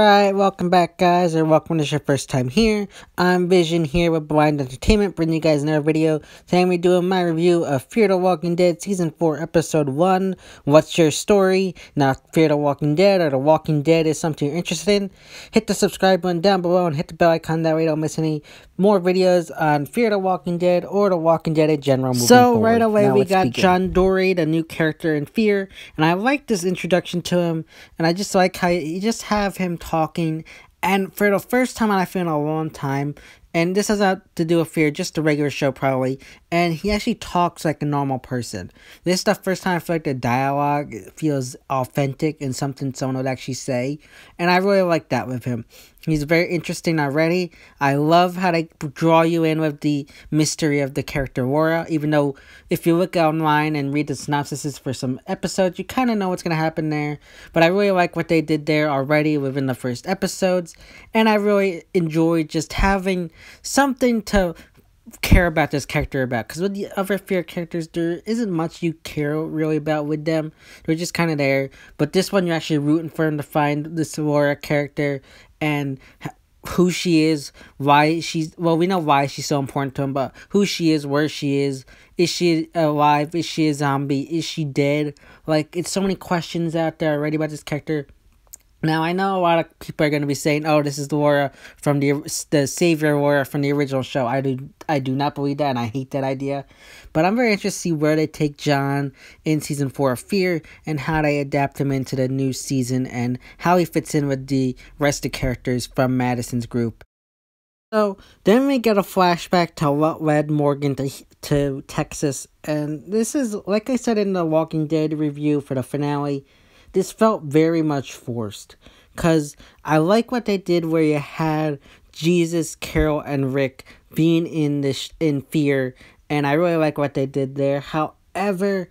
Alright, welcome back guys, or welcome to your first time here. I'm Vision here with Blind Entertainment, bringing you guys another video. Today we're doing my review of Fear the Walking Dead Season 4, Episode 1, What's Your Story? Now, Fear the Walking Dead or The Walking Dead is something you're interested in. Hit the subscribe button down below and hit the bell icon, that way you don't miss any more videos on Fear the Walking Dead or The Walking Dead in general So, forward. right away now we got begin. John Dorie, the new character in Fear, and I like this introduction to him, and I just like how you just have him him talking, and for the first time I feel in a long time, and this has to do with fear, just a regular show probably. And he actually talks like a normal person. This is the first time I feel like the dialogue feels authentic and something someone would actually say. And I really like that with him. He's very interesting already. I love how they draw you in with the mystery of the character Laura. Even though if you look online and read the synopsises for some episodes, you kind of know what's going to happen there. But I really like what they did there already within the first episodes. And I really enjoyed just having something to care about this character about because with the other fear characters there isn't much you care really about with them. They're just kind of there. But this one you're actually rooting for him to find the Laura character and who she is, why she's well, we know why she's so important to him, but who she is, where she is, is she alive, is she a zombie, is she dead? Like it's so many questions out there already about this character. Now I know a lot of people are going to be saying, "Oh, this is the Laura from the the Savior Laura from the original show." I do I do not believe that, and I hate that idea. But I'm very interested to see where they take John in season four of Fear and how they adapt him into the new season and how he fits in with the rest of the characters from Madison's group. So then we get a flashback to what led Morgan to to Texas, and this is like I said in the Walking Dead review for the finale this felt very much forced. Because I like what they did where you had Jesus, Carol, and Rick being in this in fear, and I really like what they did there. However,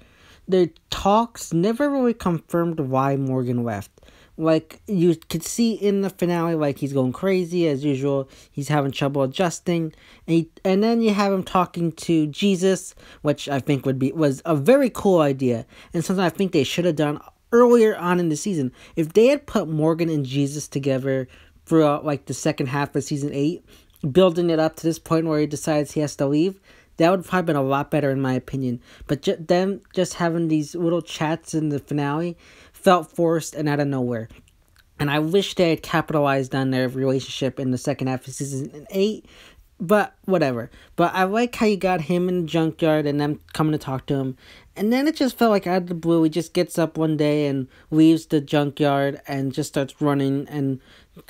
the talks never really confirmed why Morgan left. Like you could see in the finale, like he's going crazy as usual. He's having trouble adjusting, and he, and then you have him talking to Jesus, which I think would be was a very cool idea, and something I think they should have done earlier on in the season. If they had put Morgan and Jesus together throughout like the second half of season eight, building it up to this point where he decides he has to leave, that would probably been a lot better in my opinion. But ju- them just having these little chats in the finale felt forced and out of nowhere. And I wish they had capitalized on their relationship in the second half of season eight but whatever. But I like how you got him in the junkyard and them coming to talk to him. And then it just felt like out of the blue, he just gets up one day and leaves the junkyard and just starts running and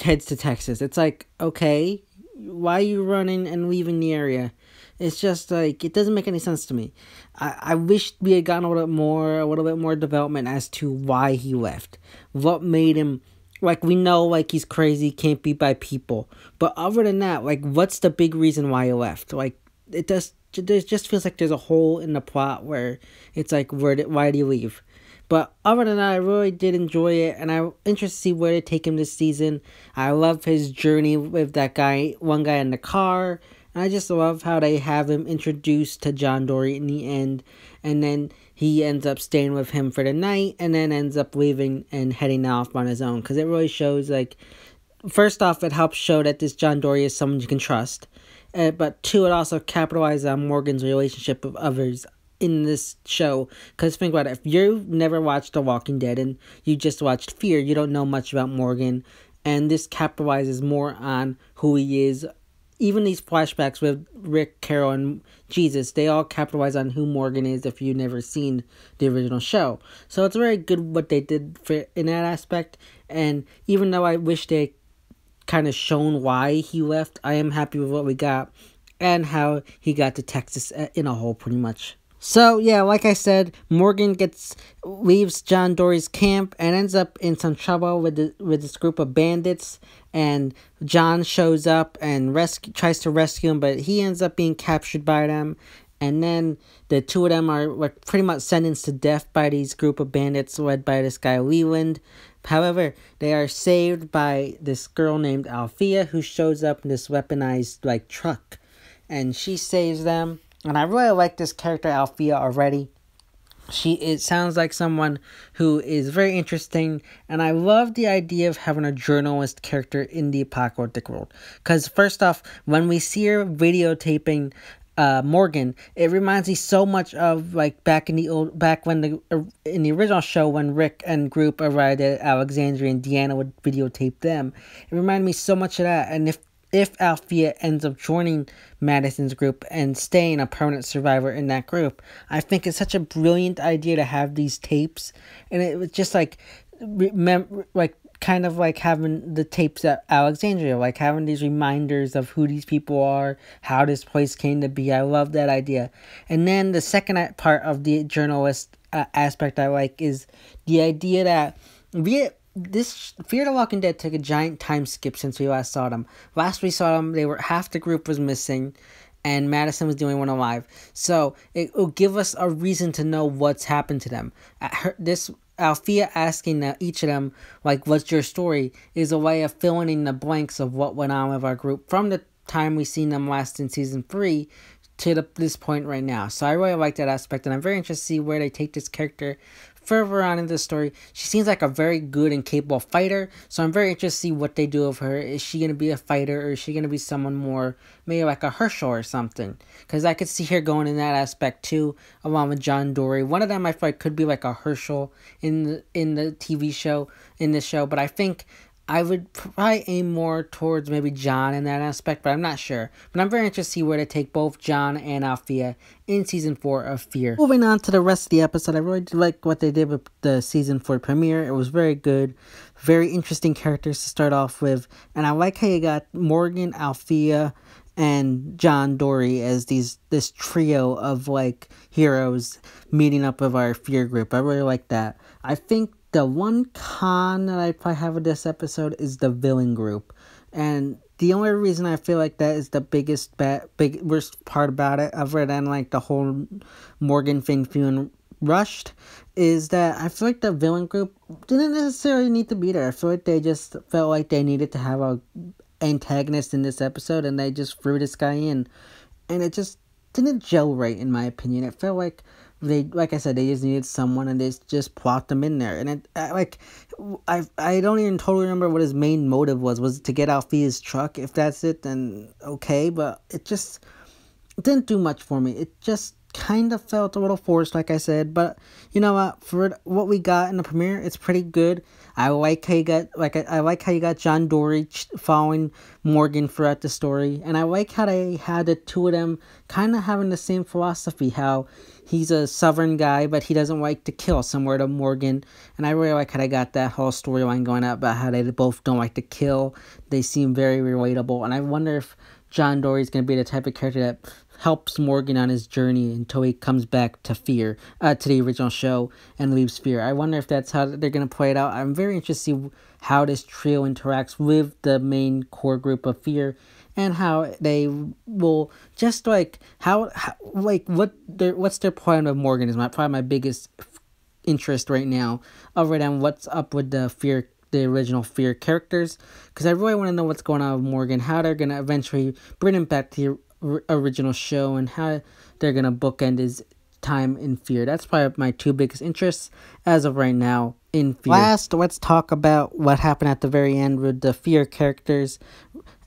heads to Texas. It's like, okay, why are you running and leaving the area? It's just like it doesn't make any sense to me. I, I wish we had gotten a little bit more a little bit more development as to why he left. What made him like we know like he's crazy can't be by people. But other than that like what's the big reason why he left? Like it does it just feels like there's a hole in the plot where it's like where did, why did he leave? But other than that i really did enjoy it and i'm interested to see where they take him this season. I love his journey with that guy one guy in the car i just love how they have him introduced to john Dorie in the end and then he ends up staying with him for the night and then ends up leaving and heading off on his own because it really shows like first off it helps show that this john Dorie is someone you can trust uh, but two it also capitalizes on morgan's relationship with others in this show because think about it if you've never watched the walking dead and you just watched fear you don't know much about morgan and this capitalizes more on who he is even these flashbacks with Rick, Carol, and Jesus, they all capitalize on who Morgan is if you've never seen the original show. So it's very good what they did for in that aspect. And even though I wish they kind of shown why he left, I am happy with what we got and how he got to Texas uh, in a whole, pretty much. So yeah, like I said, Morgan gets leaves John Dorie's camp and ends up in some trouble with the, with this group of bandits. And John shows up and rescue tries to rescue him, but he ends up being captured by them. And then the two of them are like pretty much sentenced to death by these group of bandits led by this guy Leland. However, they are saved by this girl named Althea who shows up in this weaponized like truck, and she saves them and I really like this character Althea already. she it sounds like someone who is very interesting and i love the idea of having a journalist character in the apocalyptic world because first off when we see her videotaping uh, Morgan, it reminds me so much of like back in the old back when the uh, in the original show when Rick and group arrived at Alexandria and Deanna would videotape them. It reminded me so much of that. And if if Althea ends up joining Madison's group and staying a permanent survivor in that group, I think it's such a brilliant idea to have these tapes, and it was just like remember like kind of like having the tapes at Alexandria, like having these reminders of who these people are, how this place came to be. I love that idea. And then the second part of the journalist uh, aspect I like is the idea that we this Fear the Walking Dead took a giant time skip since we last saw them. Last we saw them, they were half the group was missing, and Madison was only one alive. So it will give us a reason to know what's happened to them. Uh, her, this Althea asking each of them, like, what's your story, is a way of filling in the blanks of what went on with our group from the time we seen them last in season three to the, this point right now. So I really like that aspect, and I'm very interested to see where they take this character further on in this story, she seems like a very good and capable fighter. So I'm very interested to see what they do of her. Is she going to be a fighter or is she going to be someone more, maybe like a Hershel or something? Because I could see her going in that aspect too, along with John Dorie. One of them I feel like could be like a Hershel in the, in the TV show, in the show. But I think I would probably aim more towards maybe John in that aspect, but I'm not sure. But I'm very interested to see where to take both John and Althea in season four of Fear. Moving on to the rest of the episode, I really like what they did with the season four premiere. It was very good, very interesting characters to start off with, and I like how you got Morgan, Althea, and John Dorie as these this trio of like heroes meeting up with our Fear group. I really like that. I think the one con that I probably have with this episode is the villain group, and the only reason I feel like that is the biggest bad, big worst part about it, other than like the whole Morgan thing feeling rushed, is that I feel like the villain group didn't necessarily need to be there. I feel like they just felt like they needed to have a antagonist in this episode, and they just threw this guy in, and it just didn't gel right in my opinion. It felt like they like I said, they just needed someone and they just plopped them in there. And it I, like I I don't even totally remember what his main motive was. Was to get Althea's truck? If that's it, then okay. But it just didn't do much for me. It just kind of felt a little forced, like I said. But you know what? For what we got in the premiere, it's pretty good. I like how you got like I, I like how you got John Dorie following Morgan throughout the story, and I like how they had the two of them kind of having the same philosophy. How he's a southern guy, but he doesn't like to kill, similar to Morgan. And I really like how they got that whole storyline going out about how they both don't like to kill. They seem very relatable, and I wonder if John Dorie is going to be the type of character that helps Morgan on his journey until he comes back to Fear, uh, to the original show and leaves Fear. I wonder if that's how they're going to play it out. I'm very interested to see how this trio interacts with the main core group of Fear and how they will just like how, how like what their what's their plan with Morgan is my probably my biggest interest right now other than what's up with the Fear the original Fear characters because I really want to know what's going on with Morgan, how they're gonna eventually bring him back to the original show, and how they're gonna bookend his time in Fear. That's probably my two biggest interests as of right now in Fear. Last, let's talk about what happened at the very end with the Fear characters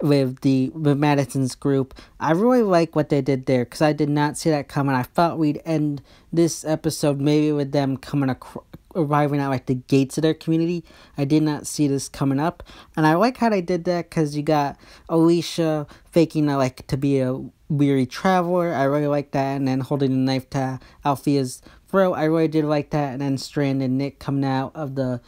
with the with Madison's group. I really like what they did there because I did not see that coming. I thought we'd end this episode maybe with them coming across arriving at like the gates of their community. I did not see this coming up, and I like how they did that because you got Alicia faking like to be a weary traveler. I really like that, and then holding the knife to Althea's throat. I really did like that, and then Strand and Nick coming out of the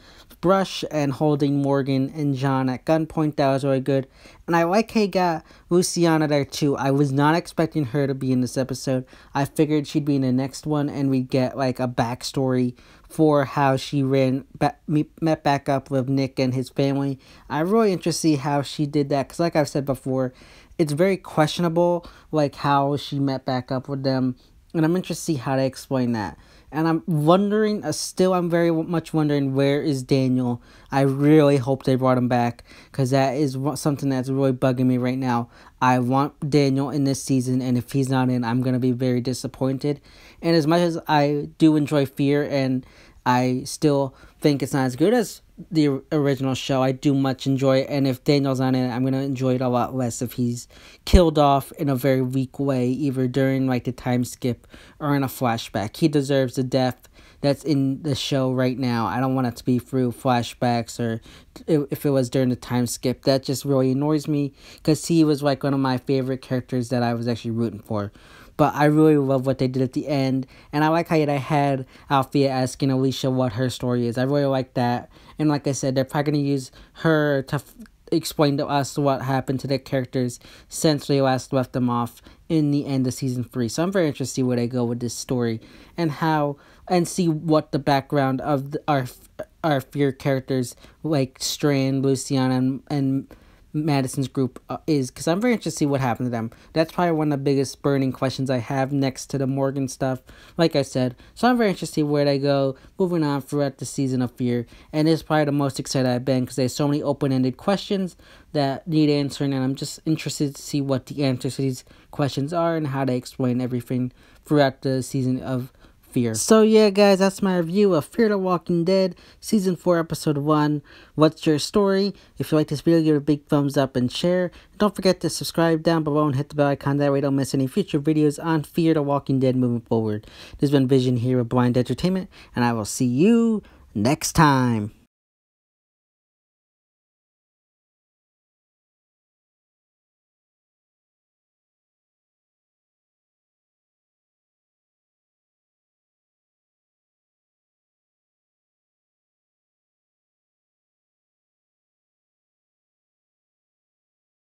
brush and holding Morgan and John at gunpoint. That was really good. And I like how got Luciana there too. I was not expecting her to be in this episode. I figured she'd be in the next one and we'd get like a backstory for how she ran back, met back up with Nick and his family. I'm really interested to see how she did that because, like I've said before, it's very questionable like how she met back up with them, and I'm interested to see how they explain that. And I'm wondering, uh, still, I'm very much wondering where is Daniel. I really hope they brought him back because that is something that's really bugging me right now. I want Daniel in this season, and if he's not in, I'm gonna be very disappointed. And as much as I do enjoy Fear, and I still think it's not as good as the original show. I do much enjoy it, and if Daniel's on it, I'm gonna enjoy it a lot less if he's killed off in a very weak way, either during like the time skip or in a flashback. He deserves the death that's in the show right now. I don't want it to be through flashbacks or if it was during the time skip. That just really annoys me because he was like one of my favorite characters that I was actually rooting for. But I really love what they did at the end. And I like how they had Althea asking Alicia what her story is. I really like that. And like I said, they're probably going to use her to explain to us what happened to their characters since they last left them off in the end of season three. So I'm very interested to see where they go with this story and how and see what the background of the, our our fear characters like Strand, Luciana, and, and Madison's group uh, is because I'm very interested to see what happened to them. That's probably one of the biggest burning questions I have next to the Morgan stuff. Like I said, so I'm very interested to see where they go moving on throughout the season of Fear. And it's probably the most excited I've been because there's so many open ended questions that need answering, and I'm just interested to see what the answers to these questions are and how they explain everything throughout the season of fear. So yeah, guys, that's my review of Fear the Walking Dead, Season 4, Episode 1. What's your story? If you like this video, give it a big thumbs up and share. And Don't forget to subscribe down below and hit the bell icon, that way you don't miss any future videos on Fear the Walking Dead moving forward. This has been Vision here with Blind Entertainment, and I will see you next time.